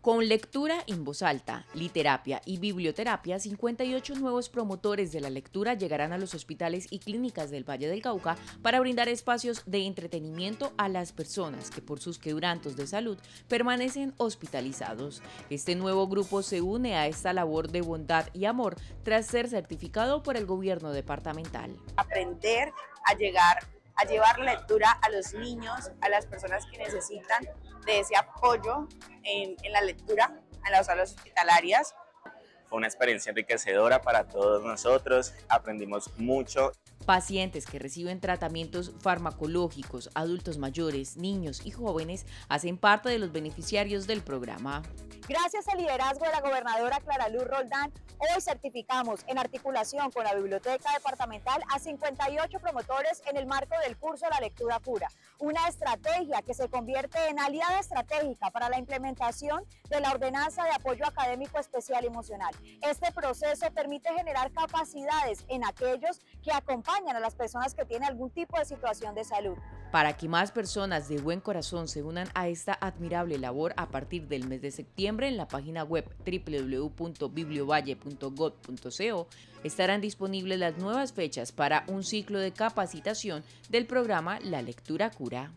Con lectura en voz alta, literapia y biblioterapia, 58 nuevos promotores de la lectura llegarán a los hospitales y clínicas del Valle del Cauca para brindar espacios de entretenimiento a las personas que por sus quebrantos de salud permanecen hospitalizados. Este nuevo grupo se une a esta labor de bondad y amor tras ser certificado por el gobierno departamental. Aprender a llegar a llevar la lectura a los niños, a las personas que necesitan de ese apoyo en, en la lectura en las salas hospitalarias. Fue una experiencia enriquecedora para todos nosotros, aprendimos mucho. Pacientes que reciben tratamientos farmacológicos, adultos mayores, niños y jóvenes hacen parte de los beneficiarios del programa. Gracias al liderazgo de la gobernadora Clara Luz Roldán, hoy certificamos en articulación con la Biblioteca Departamental a 58 promotores en el marco del curso La Lectura Pura, una estrategia que se convierte en aliada estratégica para la implementación de la Ordenanza de Apoyo Académico Especial Emocional. Este proceso permite generar capacidades en aquellos que acompañan a las personas que tienen algún tipo de situación de salud. Para que más personas de buen corazón se unan a esta admirable labor a partir del mes de septiembre en la página web estarán disponibles las nuevas fechas para un ciclo de capacitación del programa La Lectura Cura.